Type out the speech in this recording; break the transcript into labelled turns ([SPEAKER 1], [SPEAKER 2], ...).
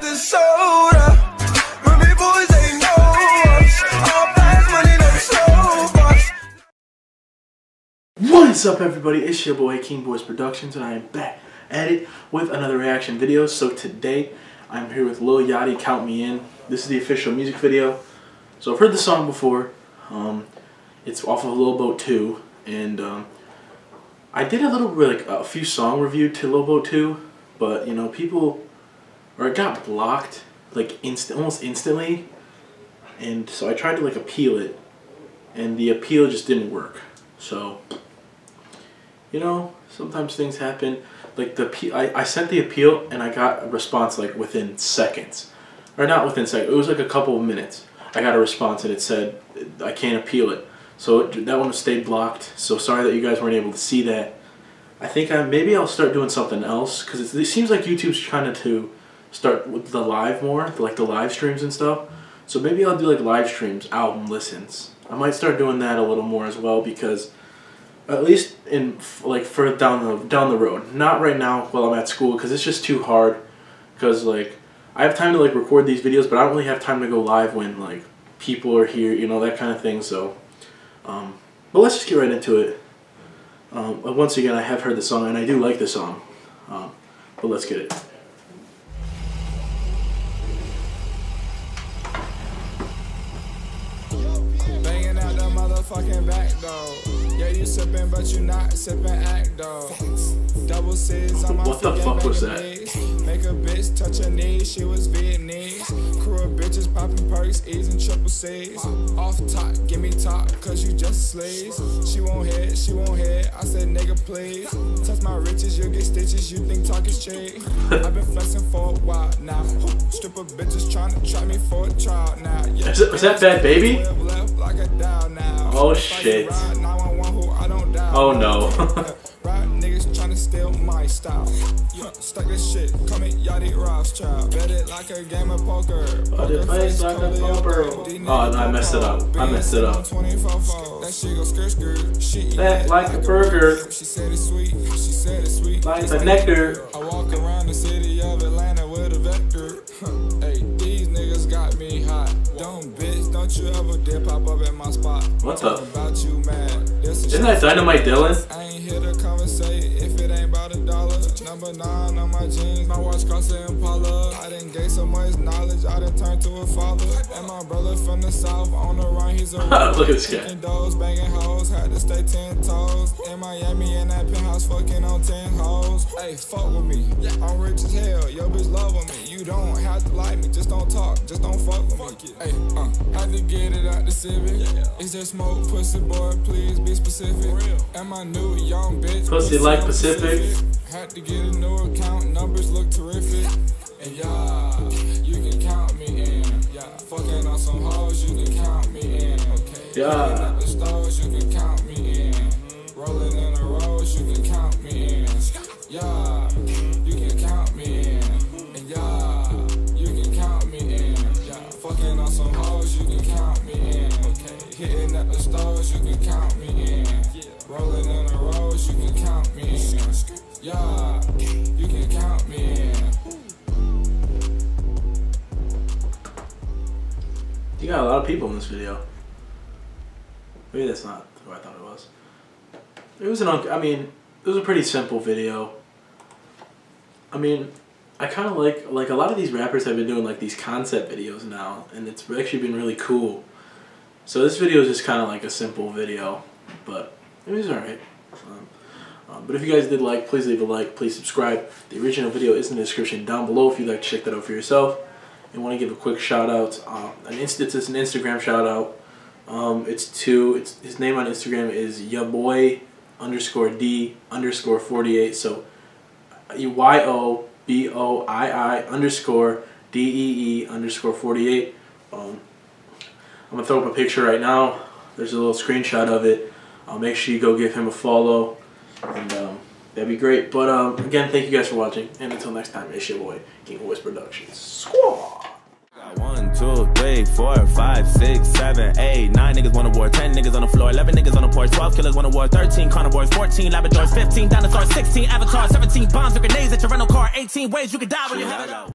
[SPEAKER 1] the soda. When boys ain't know us. All fast money, no slow bus.
[SPEAKER 2] What is up everybody, it's your boy King Boyce Productions and I am back at it with another reaction video. So today I'm here with Lil Yachty Count Me In. This is the official music video. So I've heard the song before. Um, it's off of Lil Boat 2 and um, I did a little like a few song review to Lil Boat 2 but you know people or it got blocked like instant almost instantly and so I tried to like appeal it and the appeal just didn't work. So you know, sometimes things happen. Like the I, I sent the appeal and I got a response like within seconds, or not within seconds. It was like a couple of minutes. I got a response and it said I can't appeal it. So it, that one stayed blocked. So sorry that you guys weren't able to see that. I think I maybe I'll start doing something else because it seems like YouTube's trying to start with the live more, like the live streams and stuff. So maybe I'll do like live streams, album listens. I might start doing that a little more as well because at least in like further down the down the road. Not right now while I'm at school because it's just too hard. Because like I have time to like record these videos, but I don't really have time to go live when like people are here, you know that kind of thing. So, um, but let's just get right into it. Um, once again, I have heard the song and I do like the song, um, but let's get it.
[SPEAKER 3] Motherfucking back door. Yeah, you sipping, but you not sipping act though. Double C's on my
[SPEAKER 2] What the fuck was
[SPEAKER 3] make
[SPEAKER 2] that?
[SPEAKER 3] Make a bitch touch her knees, she was Vietnamese. Of bitches popping perks, E's and triple C's. Off top, give me top, cause you just slaves. She won't hit, she won't hit. I said, nigga, please. Touch my riches, you'll get stitches, you think talk is cheap. I've been flexing for a while now. Stripper bitches trying to try me for a trial now. Yeah.
[SPEAKER 2] Is, it, is that Bad Baby?
[SPEAKER 3] Left like a now.
[SPEAKER 2] Oh,
[SPEAKER 3] If I get
[SPEAKER 2] shit.
[SPEAKER 3] right, 911 who I don't dial
[SPEAKER 2] Oh, no.
[SPEAKER 3] Niggas tryna steal my style. Yeah, Stuck this shit, call me Yachty Rothschild. Bet it like a game of poker.
[SPEAKER 2] But it plays like a bumper. Oh, I messed it up. I messed it up.
[SPEAKER 3] 24. That shit go skirt skirt. She
[SPEAKER 2] That like a burger.
[SPEAKER 3] She said it's sweet. She said it's sweet.
[SPEAKER 2] Like a nectar.
[SPEAKER 3] I walk around the city of Atlanta with a vector. hey, these niggas got me hot. Don't bitch, don't you ever dare pop up at my spot.
[SPEAKER 2] What the-
[SPEAKER 3] Talk About you, man.
[SPEAKER 2] Isn't that Dynamite Dylan?
[SPEAKER 3] I ain't here to conversate if it Number nine on my jeans, my watch cost an Impala. I done gained so much knowledge, I done turned to a father. And my brother from the south on the run, he's a
[SPEAKER 2] Look at this guy.
[SPEAKER 3] Doors, banging hoes, had to stay ten toes. In Miami, in that penthouse, fucking on ten hoes. Hey, fuck with me, I'm rich as hell. Yo, bitch loving me. You don't have to like me, just don't talk, just don't fuck with me. Hey, uh, had to get it out the civic. Is there smoke, pussy boy? Please be specific. Am I new young bitch?
[SPEAKER 2] Pussy like Pacific.
[SPEAKER 3] Had to get a new account, numbers look terrific. And yeah, you can count me in. Yeah, fucking on some hoes, you can count me in. Okay.
[SPEAKER 2] Yeah.
[SPEAKER 3] Up the stores, you can count me in. Rolling in the roads, you can count me in. Yeah, you can count me in. You
[SPEAKER 2] got a lot of people in this video. Maybe that's not who I thought it was. It was an, I mean, it was a pretty simple video. I mean, I kind of like, like a lot of these rappers have been doing like these concept videos now, and it's actually been really cool. So this video is just kind of like a simple video, but it was alright. Um, um, but if you guys did like, please leave a like, please subscribe. The original video is in the description down below if you'd like to check that out for yourself. And want to give a quick shout out. Um, an inst- it's an Instagram shout out. Um, it's to it's his name on Instagram is yaboy underscore d underscore forty eight. So y o b o i i underscore d e e underscore forty eight. Um, I'm gonna throw up a picture right now. There's a little screenshot of it. Uh, make sure you go give him a follow, and um, that'd be great. But um, again, thank you guys for watching, and until next time, it's your boy King Boyce Productions. Squaw.
[SPEAKER 4] Got One, two, three, four, five, six, seven, eight, nine niggas wanna war, ten niggas on the floor, eleven niggas on the porch, twelve killers wanna war, thirteen carnivores, fourteen labradors, fifteen dinosaurs, sixteen avatars, seventeen bombs or grenades at your rental car, eighteen ways you could die when you never know.